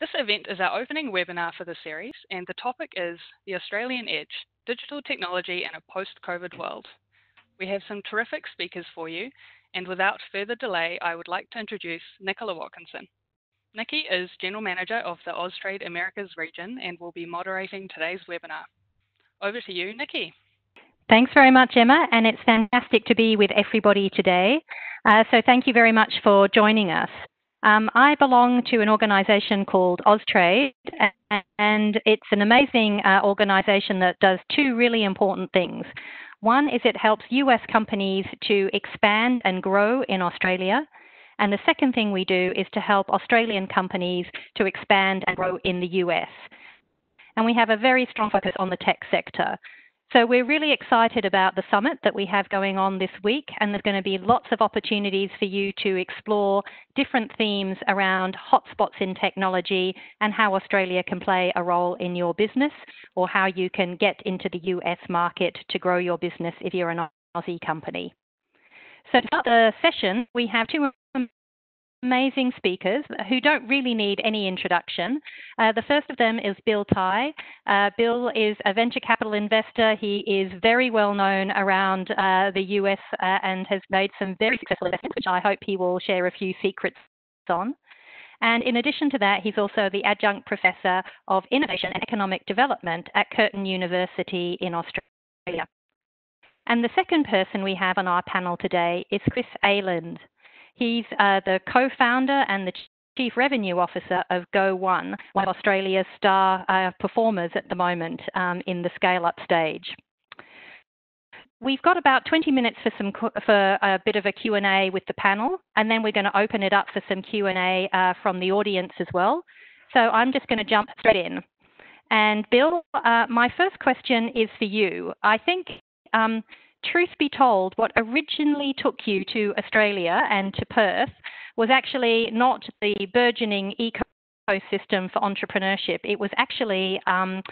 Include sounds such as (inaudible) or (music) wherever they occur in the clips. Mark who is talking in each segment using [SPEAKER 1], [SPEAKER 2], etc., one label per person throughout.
[SPEAKER 1] This event is our opening webinar for the series, and the topic is The Australian Edge Digital Technology in a Post COVID World. We have some terrific speakers for you, and without further delay, I would like to introduce Nicola Watkinson. Nikki is General Manager of the Austrade Americas region and will be moderating today's webinar. Over to you, Nikki.
[SPEAKER 2] Thanks very much, Emma, and it's fantastic to be with everybody today. Uh, so thank you very much for joining us. Um, I belong to an organization called Austrade, and it's an amazing uh, organization that does two really important things. One is it helps US companies to expand and grow in Australia. And the second thing we do is to help Australian companies to expand and grow in the US. And we have a very strong focus on the tech sector. So we're really excited about the summit that we have going on this week, and there's going to be lots of opportunities for you to explore different themes around hotspots in technology and how Australia can play a role in your business or how you can get into the US market to grow your business if you're an Aussie company. So to start the session, we have two amazing speakers who don't really need any introduction. Uh, the first of them is Bill Tai. Uh, Bill is a venture capital investor. He is very well known around uh, the US uh, and has made some very successful investments, which I hope he will share a few secrets on. And in addition to that, he's also the adjunct professor of innovation and economic development at Curtin University in Australia. And the second person we have on our panel today is Chris Eigeland. He's uh, the co-founder and the Chief Revenue Officer of Go1, one of Australia's star uh, performers at the moment um, in the scale-up stage. We've got about 20 minutes for some for a bit of a Q&A with the panel, and then we're going to open it up for some Q&A uh, from the audience as well. So I'm just going to jump straight in. And Bill, uh, my first question is for you. I think um, truth be told, what originally took you to Australia and to Perth was actually not the burgeoning ecosystem for entrepreneurship. It was actually um,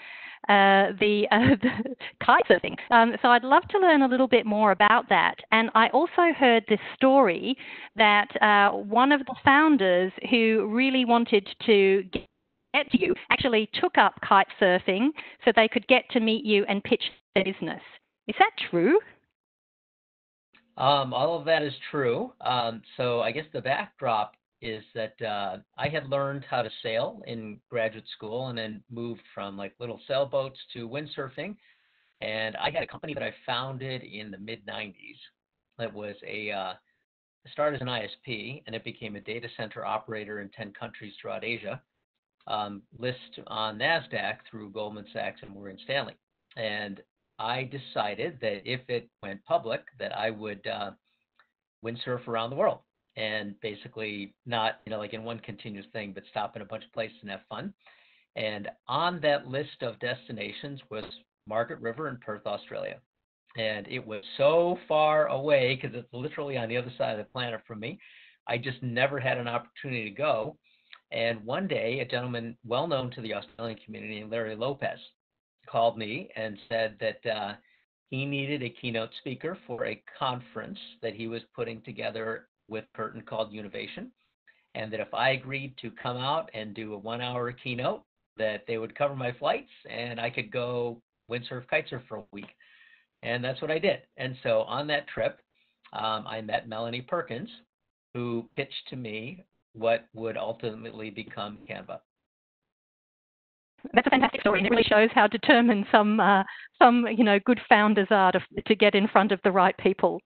[SPEAKER 2] uh, the, uh, (laughs) the, kite surfing. Um, so I'd love to learn a little bit more about that. And I also heard this story that uh, one of the founders who really wanted to get to you actually took up kite surfing so they could get to meet you and pitch their business. Is that true?
[SPEAKER 3] Um, all of that is true. Um, so I guess the backdrop is that uh, I had learned how to sail in graduate school and then moved from like little sailboats to windsurfing. And I had a company that I founded in the mid 90s that was a uh, started as an ISP and it became a data center operator in 10 countries throughout Asia. Um, list on NASDAQ through Goldman Sachs and Morgan Stanley. And I decided that if it went public, that I would uh, windsurf around the world and basically not, you know, like in one continuous thing, but stop in a bunch of places and have fun. And on that list of destinations was Margaret River in Perth, Australia. And it was so far away because it's literally on the other side of the planet from me. I just never had an opportunity to go. And one day, a gentleman well known to the Australian community, Larry Lopez, called me and said that uh, he needed a keynote speaker for a conference that he was putting together with Curtin called Univation, and that if I agreed to come out and do a one-hour keynote, that they would cover my flights and I could go windsurf, kitesurf for a week. And that's what I did. And so on that trip, um, I met Melanie Perkins, who pitched to me what would ultimately become Canva
[SPEAKER 2] that's a fantastic story, and it really shows how determined some uh, some you know good founders are to to get in front of the right people.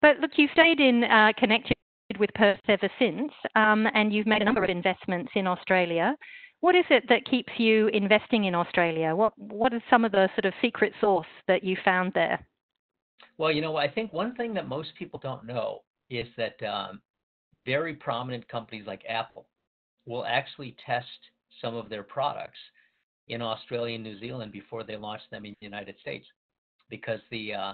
[SPEAKER 2] But look, you've stayed in uh, connected with Perth ever since, um, and you've made a number of investments in Australia. What is it that keeps you investing in Australia? What what is some of the sort of secret sauce that you found there?
[SPEAKER 3] Well, you know, I think one thing that most people don't know is that um, very prominent companies like Apple will actually test some of their products in Australia and New Zealand before they launch them in the United States, because the uh,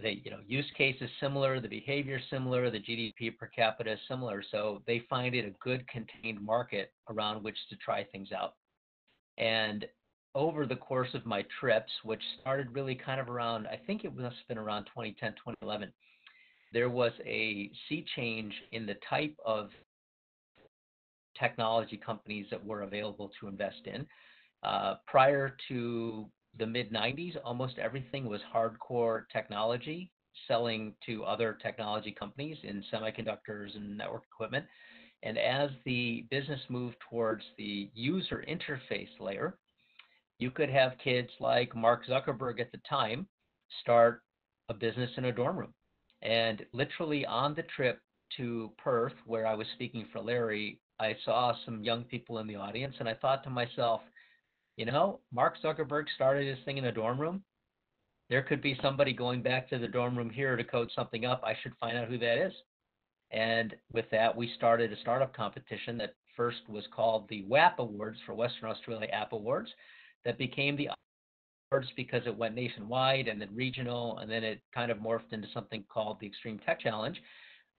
[SPEAKER 3] the you know use case is similar, the behavior is similar, the GDP per capita is similar, so they find it a good contained market around which to try things out. And over the course of my trips, which started really kind of around, I think it must have been around 2010, 2011, there was a sea change in the type of technology companies that were available to invest in. Uh, prior to the mid 90s, almost everything was hardcore technology, selling to other technology companies in semiconductors and network equipment. And as the business moved towards the user interface layer, you could have kids like Mark Zuckerberg at the time start a business in a dorm room. And literally on the trip to Perth, where I was speaking for Larry, I saw some young people in the audience, and I thought to myself, you know, Mark Zuckerberg started his thing in a dorm room. There could be somebody going back to the dorm room here to code something up. I should find out who that is. And with that, we started a startup competition that first was called the WAP Awards for Western Australia App Awards, that became the awards because it went nationwide and then regional, and then it kind of morphed into something called the Extreme Tech Challenge,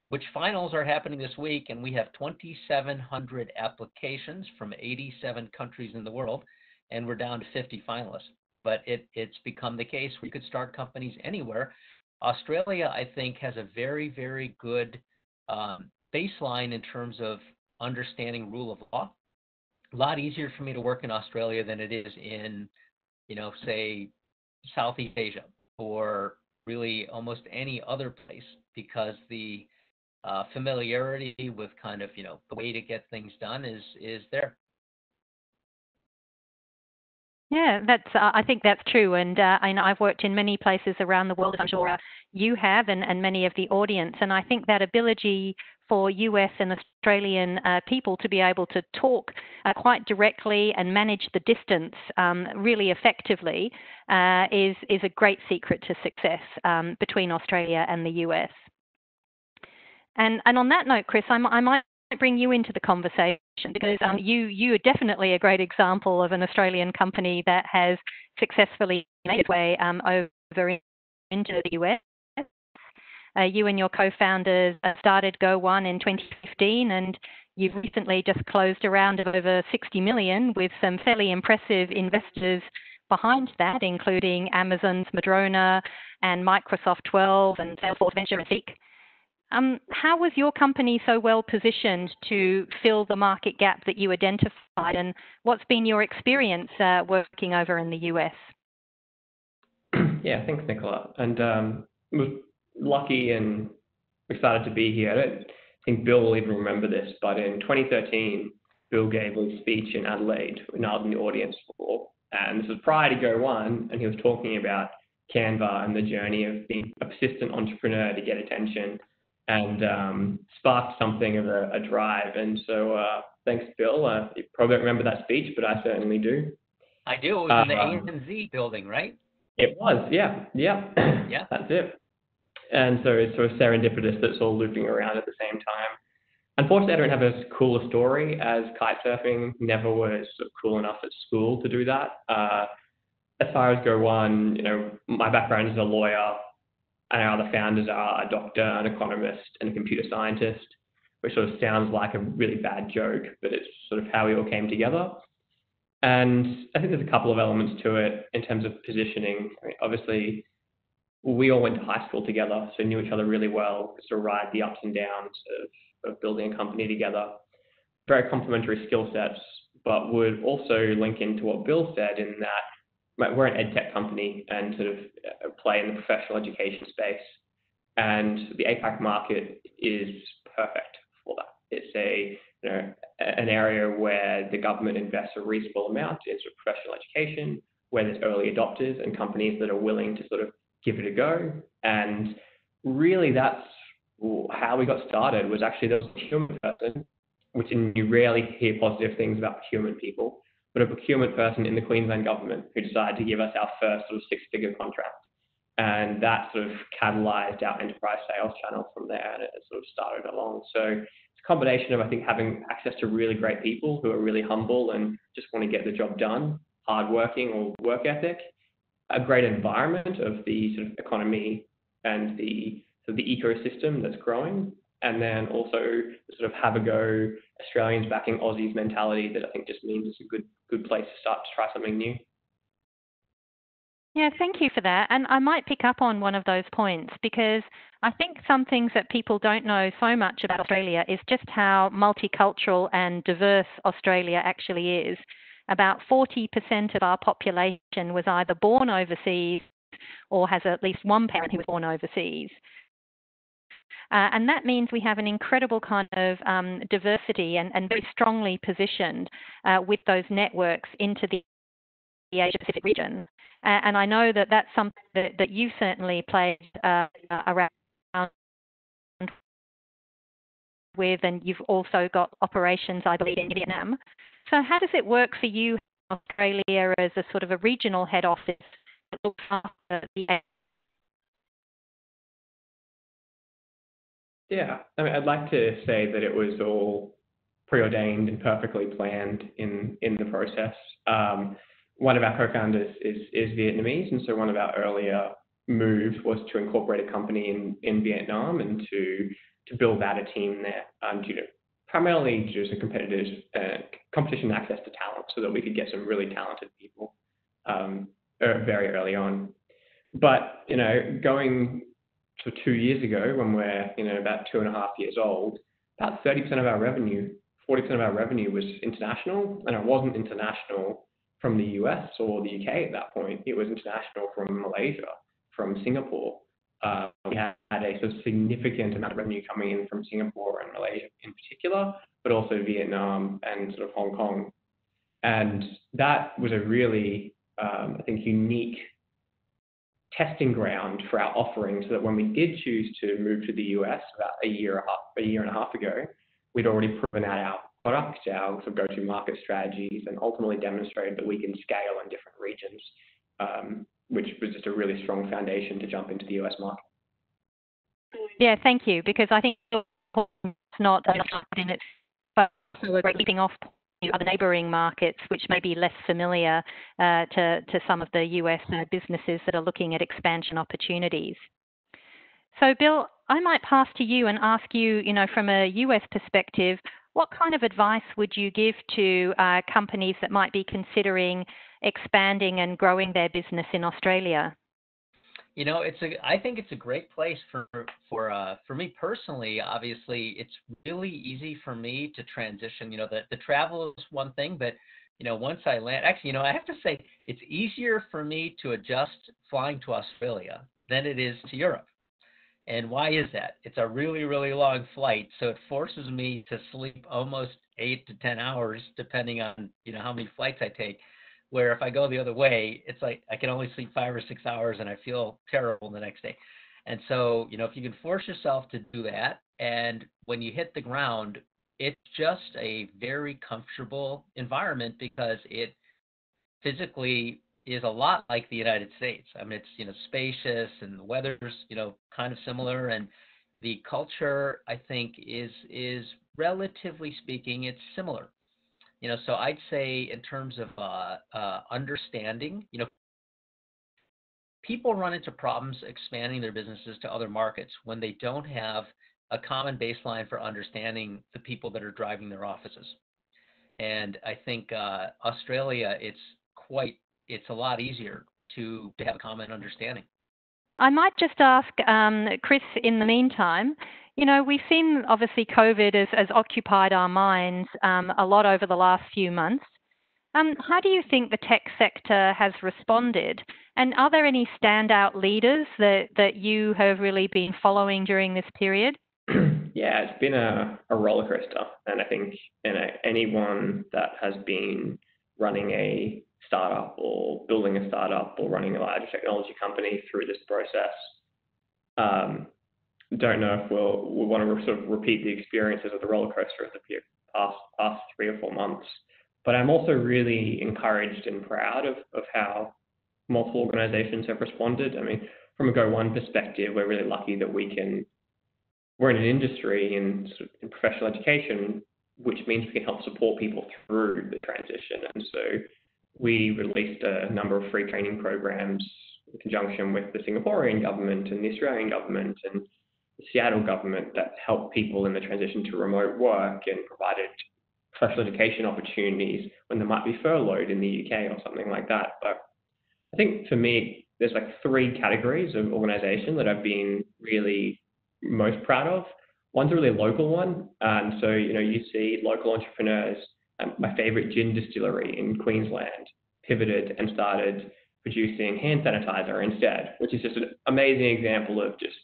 [SPEAKER 3] which finals are happening this week, and we have 2,700 applications from 87 countries in the world, and we're down to 50 finalists. But it, it's become the case you could start companies anywhere. Australia, I think, has a very, very good um, baseline in terms of understanding rule of law. A lot easier for me to work in Australia than it is in, you know, say Southeast Asia or really almost any other place because the uh, familiarity with kind of you know the way to get things done is is there.
[SPEAKER 2] Yeah, that's. Uh, I think that's true, and uh, know I've worked in many places around the world. I'm sure uh, you have, and, and many of the audience. And I think that ability for US and Australian uh, people to be able to talk uh, quite directly and manage the distance um, really effectively uh, is is a great secret to success um, between Australia and the US. And and on that note, Chris, I, I might bring you into the conversation because um, you you are definitely a great example of an Australian company that has successfully made its way um, over into the US. Uh, you and your co-founders uh, started Go1 in 2015, and you've recently just closed a round of over 60 million with some fairly impressive investors behind that, including Amazon's Madrona and Microsoft 12 and Salesforce Venture and Seek. Um, how was your company so well positioned to fill the market gap that you identified, and what's been your experience uh, working over in the US? (clears throat)
[SPEAKER 4] Yeah, thanks, Nicola. And um, was lucky and excited to be here. I don't think Bill will even remember this, but in 2013, Bill gave a speech in Adelaide, and I was in the audience for, and this was prior to Go1, and he was talking about Canva and the journey of being a persistent entrepreneur to get attention and um, sparked something of a, a, drive. And so, uh, thanks, Bill. Uh, you probably don't remember that speech, but I certainly do.
[SPEAKER 3] I do. It was in the um, ANZ building, right?
[SPEAKER 4] It was, yeah, yeah,
[SPEAKER 3] yeah. (clears throat)
[SPEAKER 4] That's it. And so it's sort of serendipitous that's all looping around at the same time. Unfortunately, I don't have as cool a story as kite surfing. Never was sort of cool enough at school to do that. Uh, as far as Go1, you know, my background is a lawyer and our other founders are a doctor, an economist, and a computer scientist, which sort of sounds like a really bad joke, but it's sort of how we all came together. And I think there's a couple of elements to it in terms of positioning. I mean, obviously, we all went to high school together, so knew each other really well, to ride the ups and downs of, of building a company together. Very complementary skill sets, but would also link into what Bill said in that we're an ed tech company and sort of uh, play in the professional education space. And the APAC market is perfect for that. It's a you know, an area where the government invests a reasonable amount in sort of professional education, where there's early adopters and companies that are willing to sort of give it a go. And really, that's how we got started. Was actually there was a procurement person, which you rarely hear positive things about human people but a procurement person in the Queensland government who decided to give us our first sort of six-figure contract. And that sort of catalyzed our enterprise sales channel from there, and it sort of started along. So it's a combination of, I think, having access to really great people who are really humble and just want to get the job done, hardworking or work ethic, a great environment of the sort of economy and the sort of the ecosystem that's growing, and then also the sort of have a go Australians backing Aussies mentality that I think just means it's a good good place to start to try something new.
[SPEAKER 2] Yeah, thank you for that. And I might pick up on one of those points because I think some things that people don't know so much about Australia is just how multicultural and diverse Australia actually is. About 40% of our population was either born overseas or has at least one parent who was born overseas. Uh, and that means we have an incredible kind of um, diversity and, and, very strongly positioned uh, with those networks into the Asia Pacific region. Uh, and I know that that's something that, that you certainly played uh, around with, and you've also got operations, I believe, in Vietnam. So, how does it work for you, Australia, as a sort of a regional head office that looks after the
[SPEAKER 4] Yeah, I mean, I'd like to say that it was all preordained and perfectly planned in in the process. Um, one of our co-founders is is Vietnamese, and so one of our earlier moves was to incorporate a company in in Vietnam and to to build out a team there, um, due to primarily due to competitors uh, competition access to talent, so that we could get some really talented people um, er, very early on. But you know, going so two years ago, when we're you know about two and a half years old, about 30% of our revenue, 40% of our revenue was international, and it wasn't international from the US or the UK at that point. It was international from Malaysia, from Singapore. Uh, we had a sort of significant amount of revenue coming in from Singapore and Malaysia in particular, but also Vietnam and sort of Hong Kong. And that was a really, um, I think, unique testing ground for our offering so that when we did choose to move to the US about a year, a, half, a year and a half ago, we'd already proven out our product, our sort of go-to-market strategies, and ultimately demonstrated that we can scale in different regions, um, which was just a really strong foundation to jump into the US market.
[SPEAKER 2] Yeah, thank you, because I think it's not enough in its but a great leaping off other neighbouring markets, which may be less familiar uh, to, to some of the US uh, businesses that are looking at expansion opportunities. So, Bill, I might pass to you and ask you, you know, from a US perspective, what kind of advice would you give to uh, companies that might be considering expanding and growing their business in Australia?
[SPEAKER 3] You know, it's a. I think it's a great place for for uh, for me personally. Obviously, it's really easy for me to transition. You know, the the travel is one thing, but you know, once I land, actually, you know, I have to say it's easier for me to adjust flying to Australia than it is to Europe. And why is that? It's a really, really long flight, so it forces me to sleep almost eight to ten hours, depending on you know how many flights I take where if I go the other way, it's like I can only sleep five or six hours and I feel terrible the next day. And so, you know, if you can force yourself to do that, and when you hit the ground, it's just a very comfortable environment because it physically is a lot like the United States. I mean, it's you know spacious and the weather's you know kind of similar, and the culture I think is is relatively speaking it's similar. You know, so I'd say in terms of uh, uh, understanding, you know, people run into problems expanding their businesses to other markets when they don't have a common baseline for understanding the people that are driving their offices. And I think uh, Australia, it's quite, it's a lot easier to, to have a common understanding.
[SPEAKER 2] I might just ask um, Chris in the meantime you know, we've seen obviously COVID has, has occupied our minds um, a lot over the last few months. Um, how do you think the tech sector has responded? And are there any standout leaders that, that you have really been following during this period? (clears throat)
[SPEAKER 4] yeah, it's been a, a roller coaster. And I think you know, anyone that has been running a startup or building a startup or running a large technology company through this process um, don't know if we'll, we'll want to sort of repeat the experiences of the roller coaster of the past, past three or four months. But I'm also really encouraged and proud of, of how multiple organizations have responded. I mean, from a Go1 perspective, we're really lucky that we can, we're in an industry in, in professional education, which means we can help support people through the transition. And so we released a number of free training programs in conjunction with the Singaporean government and the Australian government and Seattle government that helped people in the transition to remote work and provided special education opportunities when they might be furloughed in the UK or something like that. But I think for me, there's like three categories of organization that I've been really most proud of. One's a really local one. And so, you know, you see local entrepreneurs. Um, my favorite gin distillery in Queensland pivoted and started producing hand sanitizer instead, which is just an amazing example of just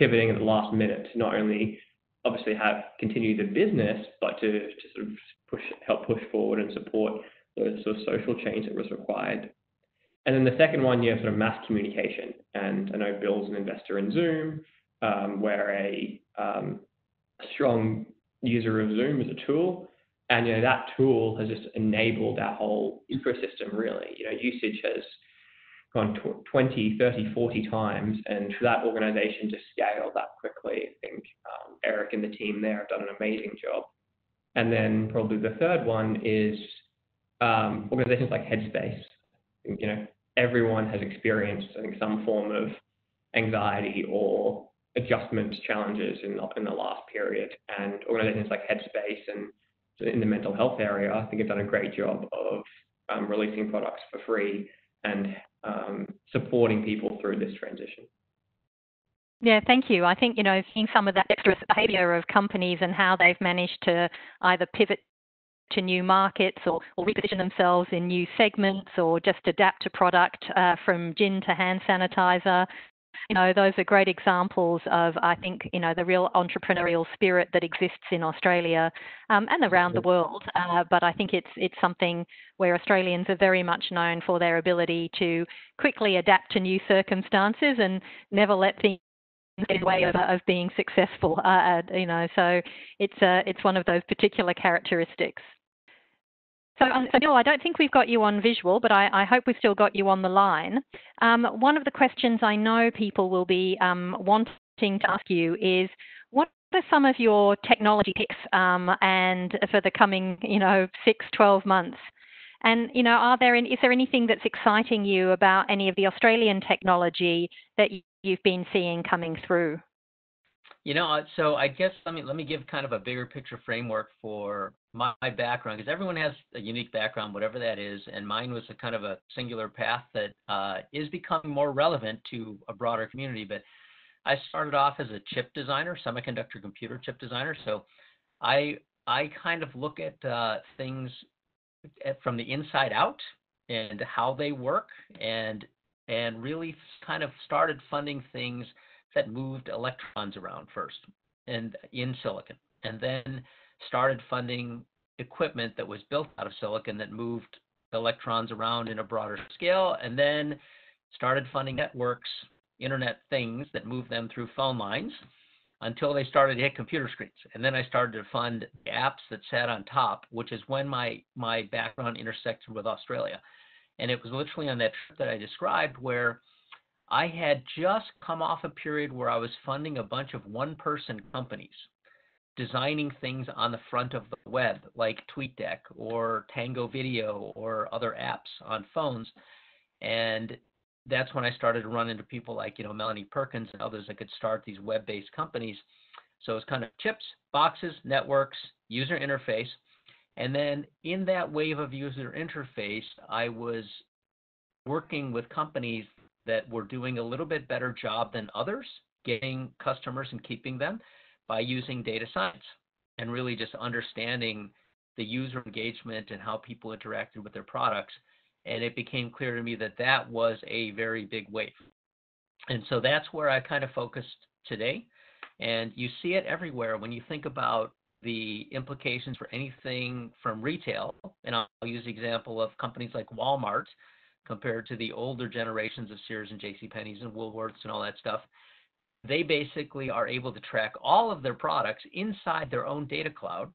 [SPEAKER 4] pivoting at the last minute to not only obviously have continue the business, but to, to sort of push help push forward and support the sort of social change that was required. And then the second one, you have sort of mass communication. And I know Bill's an investor in Zoom. Um, we're a um, strong user of Zoom as a tool. And you know that tool has just enabled our whole ecosystem really. You know, usage has gone 20, 30, 40 times, and for that organization to scale that quickly, I think um, Eric and the team there have done an amazing job. And then probably the third one is um, organizations like Headspace. You know, everyone has experienced, I think, some form of anxiety or adjustment challenges in the, in the last period. And organizations like Headspace and in the mental health area, I think have done a great job of um, releasing products for free and um, supporting people through this transition.
[SPEAKER 2] Yeah, thank you. I think, you know, seeing some of that extra behavior of companies and how they've managed to either pivot to new markets or, or reposition themselves in new segments or just adapt a product uh, from gin to hand sanitizer you know, those are great examples of, I think, you know, the real entrepreneurial spirit that exists in Australia um, and around the world. Uh, but I think it's it's something where Australians are very much known for their ability to quickly adapt to new circumstances and never let things get in the way of, of being successful. Uh, you know, so it's uh, it's one of those particular characteristics. So, um, so I don't think we've got you on visual, but I, I hope we've still got you on the line. Um, one of the questions I know people will be um, wanting to ask you is, what are some of your technology picks um, and for the coming, you know, six, 12 months? And you know, are there is there anything that's exciting you about any of the Australian technology that you've been seeing coming through?
[SPEAKER 3] You know, uh, so I guess let me let me give kind of a bigger picture framework for my, my background because everyone has a unique background, whatever that is, and mine was a kind of a singular path that uh, is becoming more relevant to a broader community. But I started off as a chip designer, semiconductor computer chip designer. So I I kind of look at uh, things at, from the inside out and how they work, and and really kind of started funding things that moved electrons around first and in silicon, and then started funding equipment that was built out of silicon that moved electrons around in a broader scale, and then started funding networks, internet things that moved them through phone lines until they started to hit computer screens. And then I started to fund apps that sat on top, which is when my, my background intersected with Australia. And it was literally on that trip that I described where I had just come off a period where I was funding a bunch of one person companies, designing things on the front of the web, like TweetDeck or Tango Video or other apps on phones. And that's when I started to run into people like, you know, Melanie Perkins and others that could start these web based companies. So it's kind of chips, boxes, networks, user interface. And then in that wave of user interface, I was working with companies that we're doing a little bit better job than others getting customers and keeping them by using data science and really just understanding the user engagement and how people interacted with their products. And it became clear to me that that was a very big wave. And so that's where I kind of focused today. And you see it everywhere when you think about the implications for anything from retail. And I'll use the example of companies like Walmart compared to the older generations of Sears and J.C. Penney's and Woolworths and all that stuff. They basically are able to track all of their products inside their own data cloud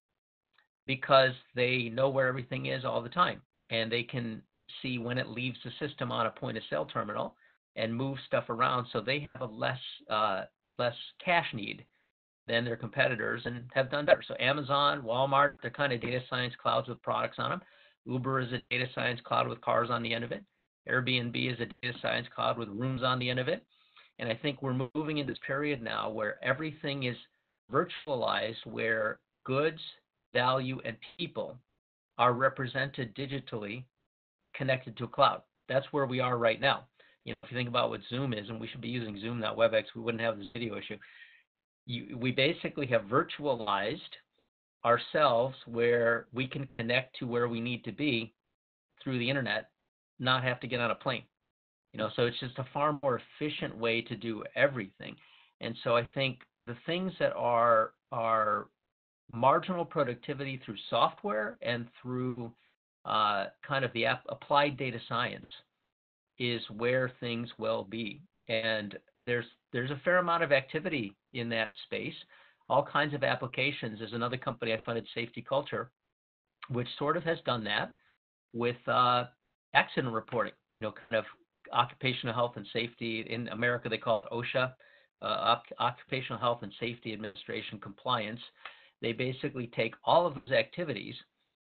[SPEAKER 3] because they know where everything is all the time and they can see when it leaves the system on a point of sale terminal and move stuff around so they have a less uh, less cash need than their competitors and have done better. So Amazon, Walmart, they're kind of data science clouds with products on them. Uber is a data science cloud with cars on the end of it. Airbnb is a data science cloud with rooms on the end of it. And I think we're moving into this period now where everything is virtualized, where goods, value, and people are represented digitally connected to a cloud. That's where we are right now. You know, if you think about what Zoom is, and we should be using Zoom, not WebEx, we wouldn't have this video issue. You, we basically have virtualized ourselves where we can connect to where we need to be through the internet, not have to get on a plane. You know, so it's just a far more efficient way to do everything. And so I think the things that are are marginal productivity through software and through uh, kind of the app, applied data science is where things will be. And there's there's a fair amount of activity in that space. All kinds of applications. There's another company I funded, Safety Culture, which sort of has done that with uh, accident reporting. You know, kind of occupational health and safety. In America, they call it OSHA, uh, Occupational Health and Safety Administration Compliance. They basically take all of those activities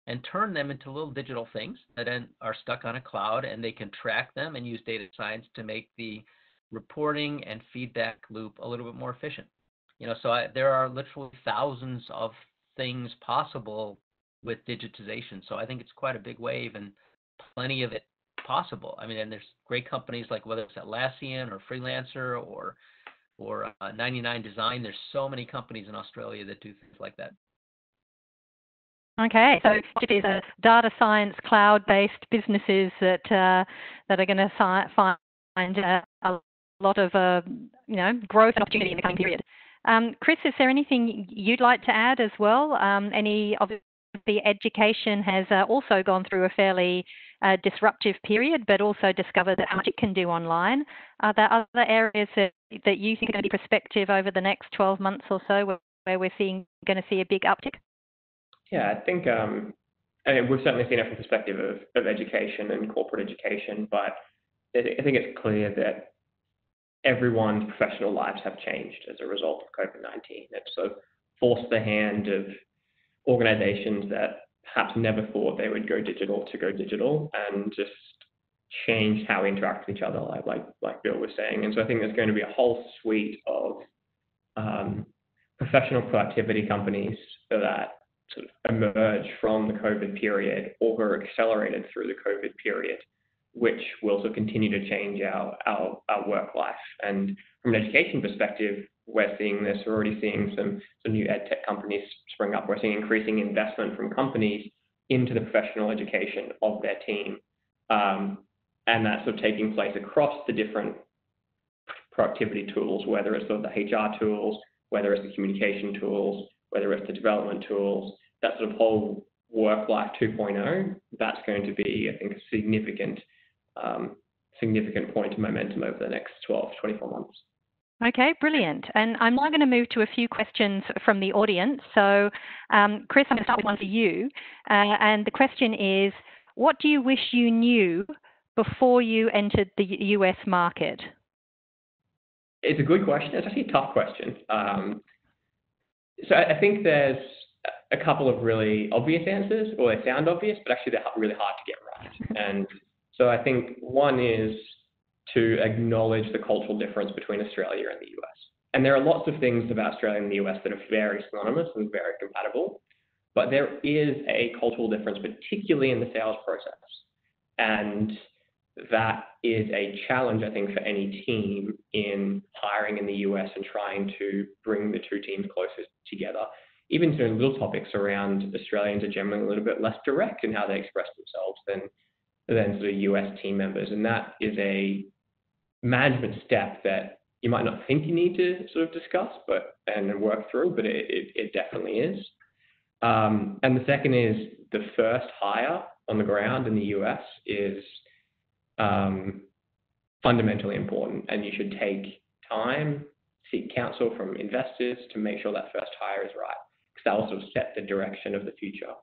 [SPEAKER 3] and turn them into little digital things that then are stuck on a cloud and they can track them and use data science to make the reporting and feedback loop a little bit more efficient. You know, so I, there are literally thousands of things possible with digitization. So I think it's quite a big wave and plenty of it possible. I mean, and there's great companies like whether it's Atlassian or Freelancer or or uh, 99 Design. There's so many companies in Australia that do things like that.
[SPEAKER 2] Okay, so it is a data science cloud-based businesses that uh, that are going to find uh, a lot of uh, you know growth and opportunity in the coming period. Um, Chris, is there anything you'd like to add as well? Um, any of the education has uh, also gone through a fairly uh, disruptive period, but also discover that how much it can do online. Are there other areas that, that you think are going to be prospective over the next 12 months or so where, where we're seeing going to see a big uptick?
[SPEAKER 4] Yeah, I think um, I mean, we've certainly seen it from the perspective of, of education and corporate education, but I think it's clear that everyone's professional lives have changed as a result of COVID-19. It's sort of forced the hand of organizations that perhaps never thought they would go digital to go digital and just change how we interact with each other, like like, like Bill was saying. And so I think there's going to be a whole suite of um, professional productivity companies that sort of emerge from the COVID period or were accelerated through the COVID period, which will sort of continue to change our, our, our work life. And from an education perspective, we're seeing this. We're already seeing some, some new ed tech companies spring up. We're seeing increasing investment from companies into the professional education of their team. Um, and that's sort of taking place across the different productivity tools, whether it's sort of the HR tools, whether it's the communication tools, whether it's the development tools, that sort of whole work life 2.0, that's going to be, I think, a significant, um, significant point of momentum over the next 12, 24 months.
[SPEAKER 2] Okay, brilliant. And I'm now going to move to a few questions from the audience. So, um, Chris, I'm going to start with one for you. Uh, and the question is What do you wish you knew before you entered the US market?
[SPEAKER 4] It's a good question. It's actually a tough question. Um, so, I think there's a couple of really obvious answers, or they sound obvious, but actually they're really hard to get right. And so I think one is to acknowledge the cultural difference between Australia and the US. And there are lots of things about Australia and the US that are very synonymous and very compatible, but there is a cultural difference, particularly in the sales process. And that is a challenge, I think, for any team in hiring in the US and trying to bring the two teams closer together. Even to little topics around Australians are generally a little bit less direct in how they express themselves than than sort of US team members. And that is a management step that you might not think you need to sort of discuss but and work through, but it, it, it definitely is. Um, and the second is the first hire on the ground in the US is um, fundamentally important, and you should take time, seek counsel from investors to make sure that first hire is right, because that will sort of set the direction of the future.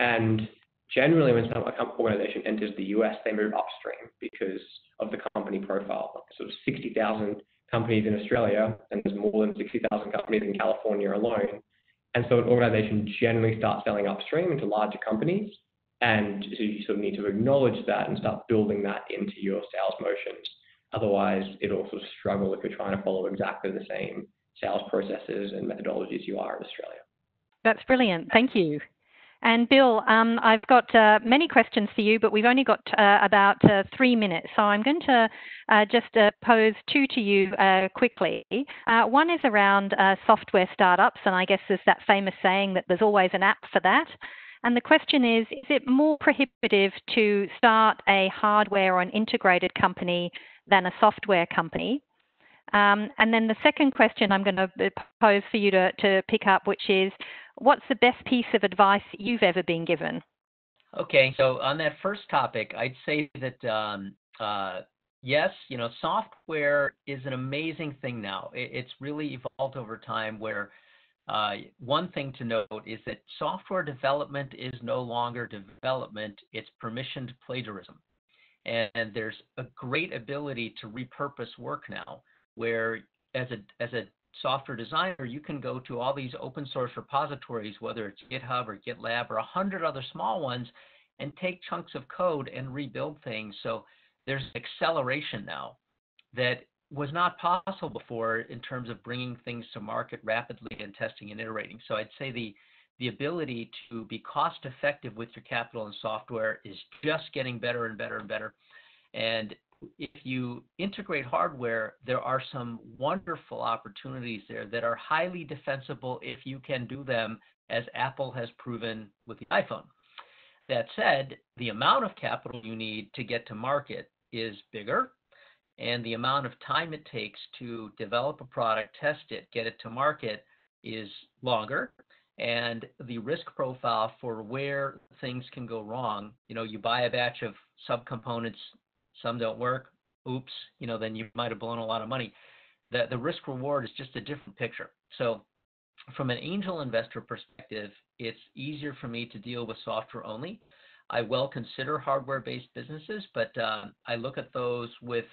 [SPEAKER 4] And generally when some organization enters the US, they move upstream because of the company profile. Sort of 60,000 companies in Australia, and there's more than 60,000 companies in California alone. And so an organization generally starts selling upstream into larger companies. And so you sort of need to acknowledge that and start building that into your sales motions. Otherwise, it'll sort of struggle if you're trying to follow exactly the same sales processes and methodologies you are in Australia.
[SPEAKER 2] That's brilliant. Thank you. And Bill, um, I've got uh, many questions for you, but we've only got uh, about uh, three minutes. So I'm going to uh, just uh, pose two to you uh, quickly. one is around software startups, and I guess there's that famous saying that there's always an app for that. And the question is, is it more prohibitive to start a hardware or an integrated company than a software company? Um, and then the second question I'm going to pose for you to, to pick up, which is, what's the best piece of advice you've ever been given?
[SPEAKER 3] Okay, so on that first topic, I'd say that um, uh, yes, you know, software is an amazing thing now. it's really evolved over time where uh, one thing to note is that software development is no longer development, it's permissioned plagiarism. And, and there's a great ability to repurpose work now where as a, as a software designer, you can go to all these open source repositories, whether it's GitHub or GitLab or a hundred other small ones, and take chunks of code and rebuild things. So there's acceleration now that was not possible before in terms of bringing things to market rapidly and testing and iterating. So I'd say the the ability to be cost effective with your capital and software is just getting better and better and better. And if you integrate hardware, there are some wonderful opportunities there that are highly defensible if you can do them, as Apple has proven with the iPhone. That said, the amount of capital you need to get to market is bigger, and the amount of time it takes to develop a product, test it, get it to market is longer. And the risk profile for where things can go wrong, you know, you buy a batch of subcomponents some don't work. Oops, you know, then you might have blown a lot of money. The the risk reward is just a different picture. So from an angel investor perspective, it's easier for me to deal with software only. I will consider hardware based businesses, but um, I look at those with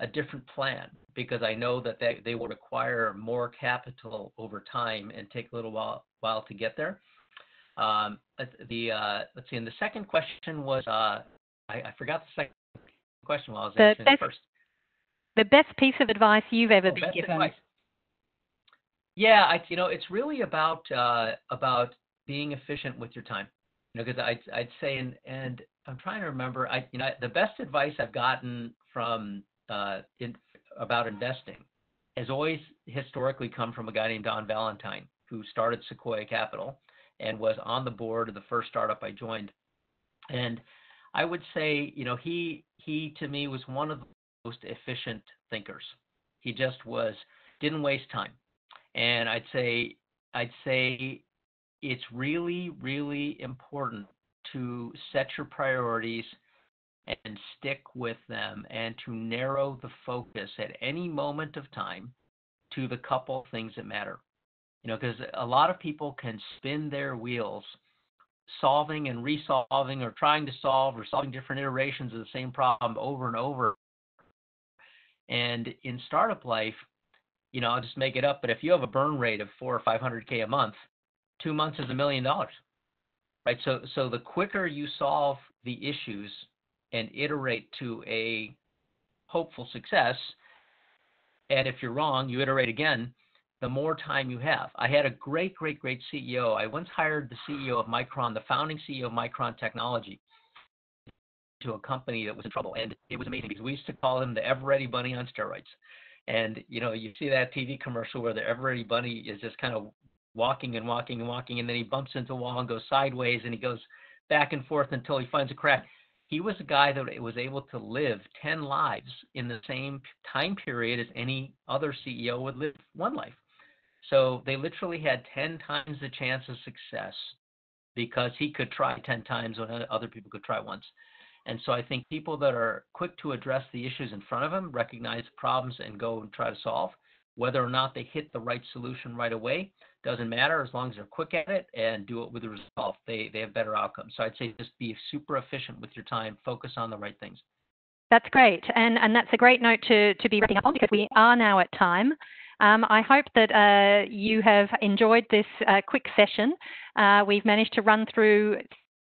[SPEAKER 3] a different plan because I know that they, they will require more capital over time and take a little while, while to get there. Um, the uh, let's see, and the second question was uh, I, I, forgot the second question while I was the answering best, first.
[SPEAKER 2] The best piece of advice you've ever oh, been given. Advice.
[SPEAKER 3] Yeah, I, you know, it's really about uh, about being efficient with your time. You know, because I'd, I'd say, and, and I'm trying to remember, I, you know, the best advice I've gotten from uh, in, about investing has always historically come from a guy named Don Valentine, who started Sequoia Capital and was on the board of the first startup I joined. And I would say, you know, he he to me was one of the most efficient thinkers. He just was didn't waste time. And I'd say I'd say it's really really important to set your priorities and stick with them and to narrow the focus at any moment of time to the couple things that matter. You know, because a lot of people can spin their wheels solving and resolving or trying to solve or solving different iterations of the same problem over and over. And in startup life, you know, I'll just make it up, but if you have a burn rate of four or five hundred K a month, two months is a million dollars. Right. So so the quicker you solve the issues and iterate to a hopeful success, and if you're wrong, you iterate again, the more time you have. I had a great, great, great CEO. I once hired the CEO of Micron, the founding CEO of Micron Technology, to a company that was in trouble. And it was amazing because we used to call him the Ever Ready Bunny on steroids. And, you know, you see that TV commercial where the Ever Ready Bunny is just kind of walking and walking and walking, and then he bumps into a wall and goes sideways, and he goes back and forth until he finds a crack. He was a guy that was able to live 10 lives in the same time period as any other CEO would live one life. So they literally had 10 times the chance of success because he could try 10 times when other people could try once. And so I think people that are quick to address the issues in front of them, recognize problems, and go and try to solve, whether or not they hit the right solution right away, doesn't matter as long as they're quick at it and do it with resolve. They, they have better outcomes. So I'd say just be super efficient with your time, focus on the right things.
[SPEAKER 2] That's great. And, and that's a great note to, to be wrapping up on because we are now at time. Um, I hope that uh, you have enjoyed this uh, quick session. Uh, we've managed to run through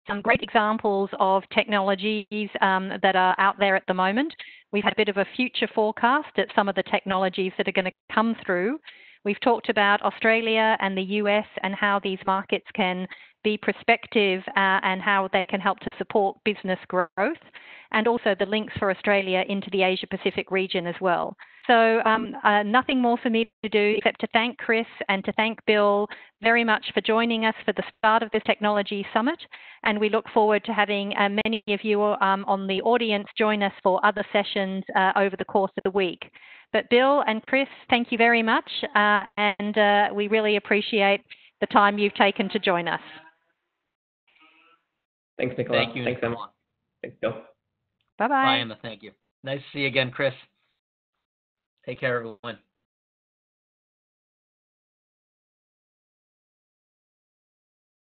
[SPEAKER 2] some great examples of technologies um, that are out there at the moment. We've had a bit of a future forecast at some of the technologies that are going to come through. We've talked about Australia and the US and how these markets can be prospective uh, and how they can help to support business growth, and also the links for Australia into the Asia Pacific region as well. So, um, uh, nothing more for me to do except to thank Chris and to thank Bill very much for joining us for the start of this technology summit. And we look forward to having uh, many of you um, on the audience join us for other sessions uh, over the course of the week. But Bill and Chris, thank you very much, uh, and uh, we really appreciate the time you've taken to join us.
[SPEAKER 4] Thanks, Nicola.
[SPEAKER 3] Thank you,
[SPEAKER 4] Thanks,
[SPEAKER 3] Nicola.
[SPEAKER 4] Emma. Thanks, Bill.
[SPEAKER 2] Bye-bye.
[SPEAKER 3] Bye, Emma. Thank you. Nice to see you again, Chris. Take care, everyone.